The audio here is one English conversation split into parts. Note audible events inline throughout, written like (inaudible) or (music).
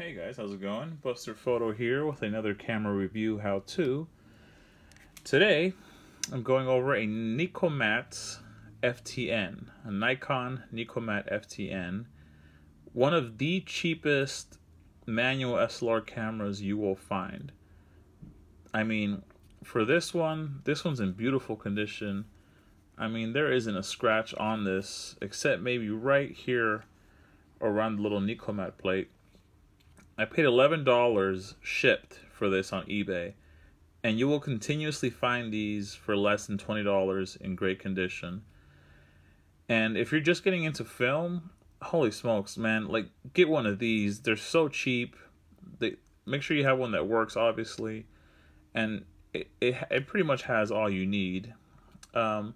Hey guys, how's it going? Buster Photo here with another camera review how-to. Today, I'm going over a Nikomat FTN, a Nikon Nikomat FTN, one of the cheapest manual SLR cameras you will find. I mean, for this one, this one's in beautiful condition. I mean, there isn't a scratch on this, except maybe right here around the little Nikomat plate I paid $11 shipped for this on eBay, and you will continuously find these for less than $20 in great condition. And if you're just getting into film, holy smokes, man, like get one of these. They're so cheap. They make sure you have one that works obviously, and it it, it pretty much has all you need. Um,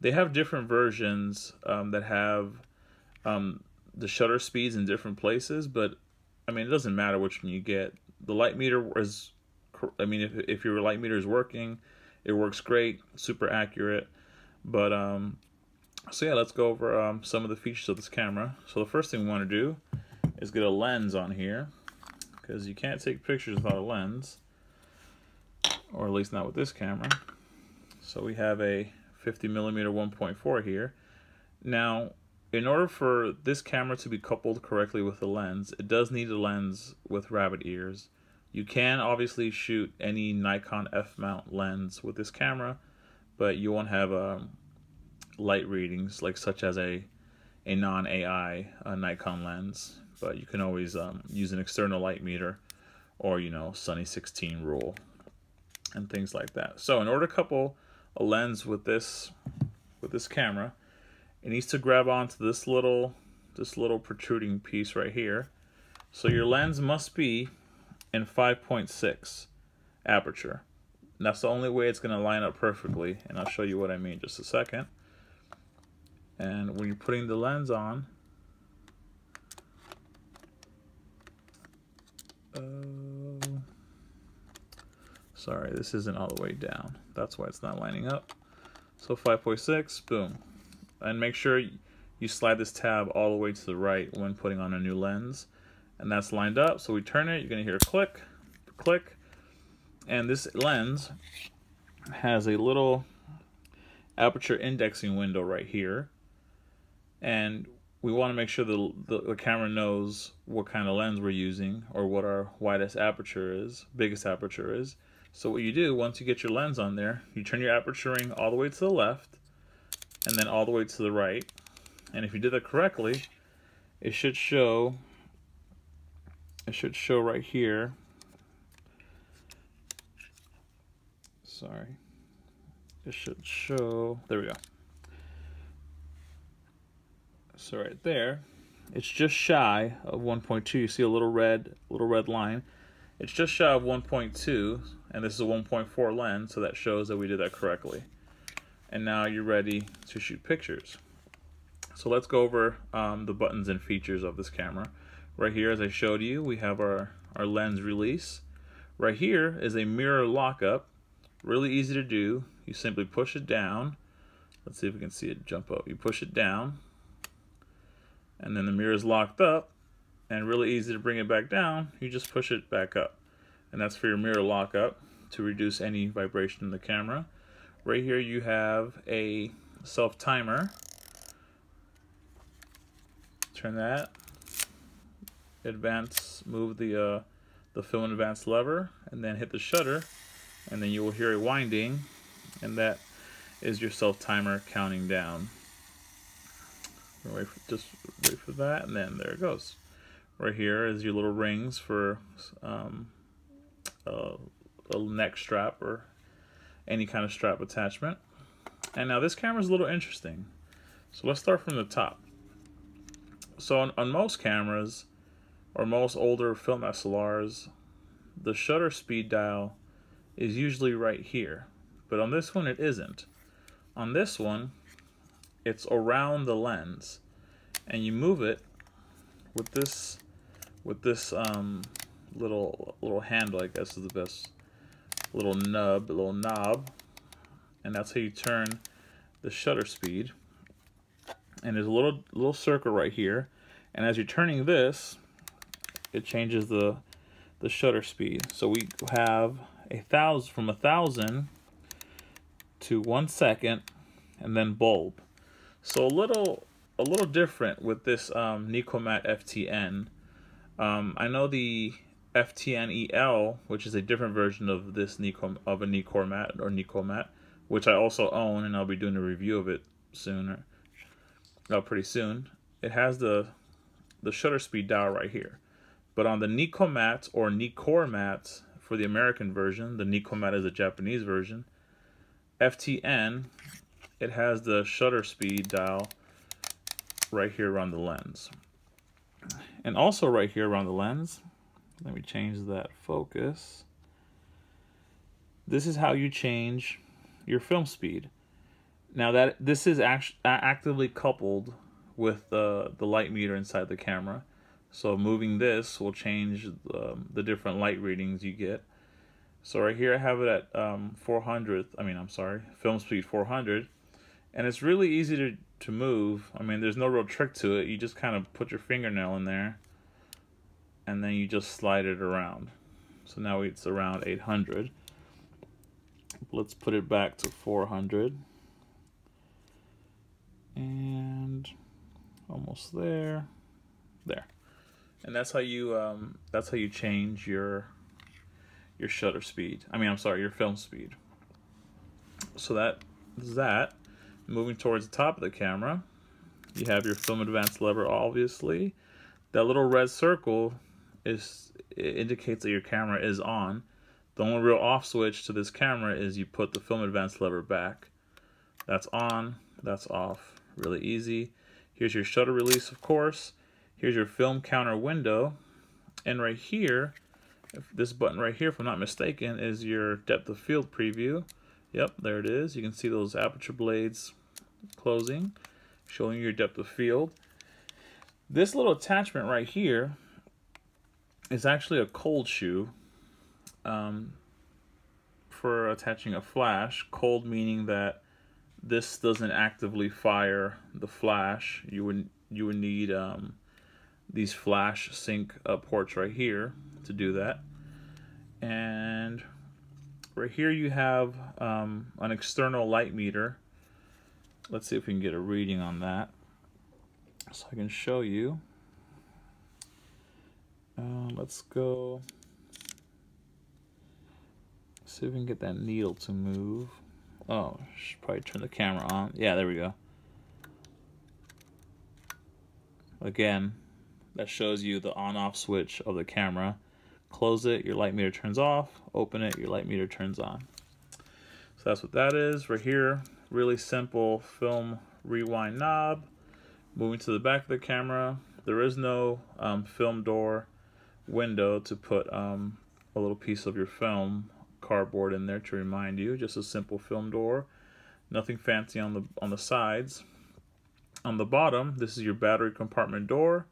they have different versions um, that have um, the shutter speeds in different places, but I mean, it doesn't matter which one you get. The light meter is, I mean, if if your light meter is working, it works great, super accurate. But um, so yeah, let's go over um, some of the features of this camera. So the first thing we want to do is get a lens on here, because you can't take pictures without a lens, or at least not with this camera. So we have a 50 millimeter 1.4 here. Now, in order for this camera to be coupled correctly with the lens, it does need a lens with rabbit ears. You can obviously shoot any Nikon f-mount lens with this camera, but you won't have um, light readings like such as a a non-AI Nikon lens. But you can always um, use an external light meter or you know Sunny 16 rule and things like that. So in order to couple a lens with this with this camera, it needs to grab onto this little this little protruding piece right here. So your lens must be in 5.6 aperture. And that's the only way it's going to line up perfectly. And I'll show you what I mean just a second. And when you're putting the lens on, uh, sorry, this isn't all the way down. That's why it's not lining up. So 5.6, boom and make sure you slide this tab all the way to the right when putting on a new lens. And that's lined up. So we turn it you're gonna hear a click click. And this lens has a little aperture indexing window right here. And we want to make sure the, the, the, camera knows what kind of lens we're using or what our widest aperture is, biggest aperture is. So what you do, once you get your lens on there, you turn your aperture ring all the way to the left and then all the way to the right. And if you did that correctly, it should show it should show right here. Sorry. It should show there we go. So right there, it's just shy of 1.2. You see a little red little red line. It's just shy of 1.2, and this is a 1.4 lens, so that shows that we did that correctly and now you're ready to shoot pictures. So let's go over um, the buttons and features of this camera. Right here, as I showed you, we have our, our lens release. Right here is a mirror lockup. Really easy to do. You simply push it down. Let's see if we can see it jump up. You push it down, and then the mirror is locked up, and really easy to bring it back down. You just push it back up. And that's for your mirror lockup to reduce any vibration in the camera. Right here you have a self timer. Turn that. Advance, move the uh, the film advance lever, and then hit the shutter, and then you will hear a winding, and that is your self timer counting down. Wait for, just wait for that, and then there it goes. Right here is your little rings for um, a, a neck strap or any kind of strap attachment. And now this camera is a little interesting. So let's start from the top. So on, on most cameras, or most older film SLRs, the shutter speed dial is usually right here. But on this one, it isn't. On this one, it's around the lens. And you move it with this with this um, little little handle, I guess is the best little nub, little knob, and that's how you turn the shutter speed. And there's a little little circle right here, and as you're turning this, it changes the the shutter speed. So we have a thousand from a thousand to one second, and then bulb. So a little a little different with this um, Nikomat FTN. Um, I know the FTN EL, which is a different version of this Nikkor of a Nikkormat or Nikomat, which I also own, and I'll be doing a review of it sooner, uh, pretty soon. It has the the shutter speed dial right here, but on the Nikomat or Nikkormat for the American version, the Nikomat is a Japanese version. FTN, it has the shutter speed dial right here around the lens. And also right here around the lens, let me change that focus. This is how you change your film speed. Now that this is act actively coupled with the, the light meter inside the camera. So moving this will change the, the different light readings you get. So right here I have it at um, 400, I mean I'm sorry, film speed 400. And it's really easy to, to move. I mean there's no real trick to it. You just kind of put your fingernail in there and then you just slide it around. So now it's around 800. Let's put it back to 400. And almost there. There. And that's how you um, that's how you change your your shutter speed. I mean, I'm sorry, your film speed. So that is that. Moving towards the top of the camera, you have your film advance lever, obviously. That little red circle is indicates that your camera is on. The only real off switch to this camera is you put the film advance lever back. That's on, that's off. Really easy. Here's your shutter release, of course. Here's your film counter window. And right here, this button right here, if I'm not mistaken, is your depth of field preview. Yep, there it is. You can see those aperture blades closing, showing your depth of field. This little attachment right here is actually a cold shoe um, for attaching a flash. Cold meaning that this doesn't actively fire the flash. You would you would need um, these flash sync uh, ports right here to do that. And right here you have um, an external light meter. Let's see if we can get a reading on that. So I can show you. Uh, let's go see if we can get that needle to move. Oh, should probably turn the camera on. Yeah, there we go. Again, that shows you the on-off switch of the camera. Close it, your light meter turns off. Open it, your light meter turns on. So that's what that is. Right here, really simple film rewind knob. Moving to the back of the camera, there is no um, film door window to put um, a little piece of your film cardboard in there to remind you. Just a simple film door. Nothing fancy on the on the sides. On the bottom, this is your battery compartment door,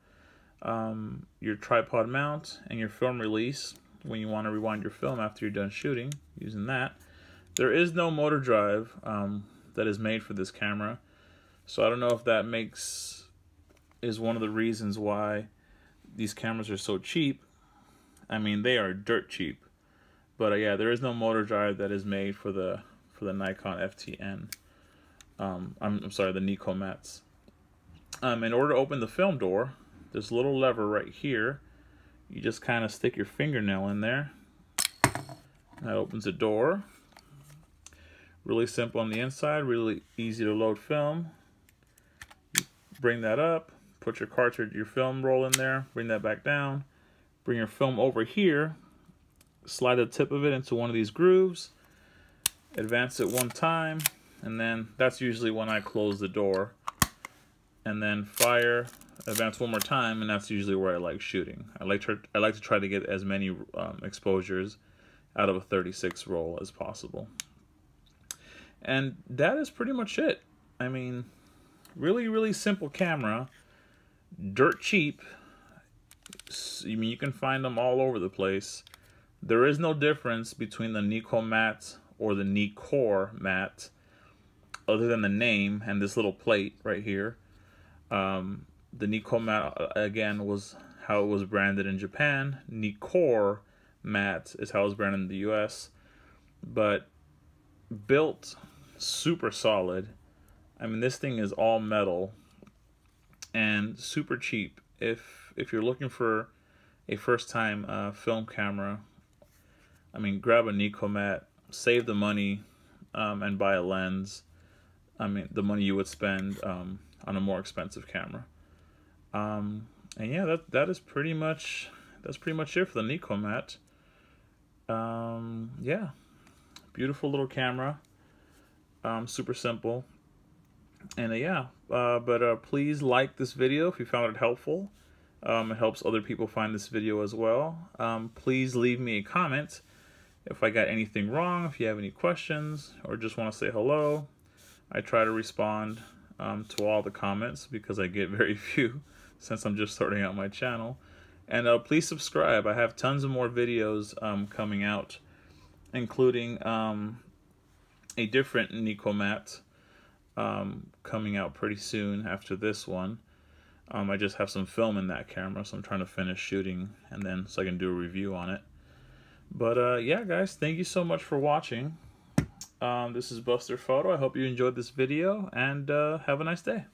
um, your tripod mount, and your film release when you want to rewind your film after you're done shooting using that. There is no motor drive um, that is made for this camera, so I don't know if that makes is one of the reasons why these cameras are so cheap. I mean, they are dirt cheap. But uh, yeah, there is no motor drive that is made for the for the Nikon FTN. Um, I'm, I'm sorry, the Nikomats. Um, in order to open the film door, this little lever right here. You just kind of stick your fingernail in there. That opens the door. Really simple on the inside, really easy to load film. You bring that up, put your cartridge, your film roll in there, bring that back down. Bring your film over here, slide the tip of it into one of these grooves, advance it one time, and then that's usually when I close the door. And then fire, advance one more time, and that's usually where I like shooting. I like to I like to try to get as many um, exposures out of a 36 roll as possible. And that is pretty much it. I mean, really, really simple camera, dirt cheap. I mean, you can find them all over the place. There is no difference between the Nikomat or the Nikkormat other than the name and this little plate right here. Um, the Nikomat, uh, again, was how it was branded in Japan. Nikkor matte is how it's branded in the US. But built super solid. I mean, this thing is all metal and super cheap. If if you're looking for a first time uh, film camera, I mean, grab a Nikomat, save the money, um, and buy a lens. I mean, the money you would spend um, on a more expensive camera. Um, and yeah, that that is pretty much that's pretty much it for the Nikomat. Um, yeah, beautiful little camera. Um, super simple. And uh, yeah, uh, but uh, please like this video if you found it helpful. Um, it helps other people find this video as well. Um, please leave me a comment if I got anything wrong, if you have any questions, or just want to say hello. I try to respond um, to all the comments because I get (laughs) very few since I'm just starting out my channel. And uh, please subscribe. I have tons of more videos um, coming out, including um, a different Nikomat um, coming out pretty soon after this one. Um, I just have some film in that camera, so I'm trying to finish shooting and then so I can do a review on it. But uh, yeah, guys, thank you so much for watching. Um, this is Buster Photo. I hope you enjoyed this video and uh, have a nice day.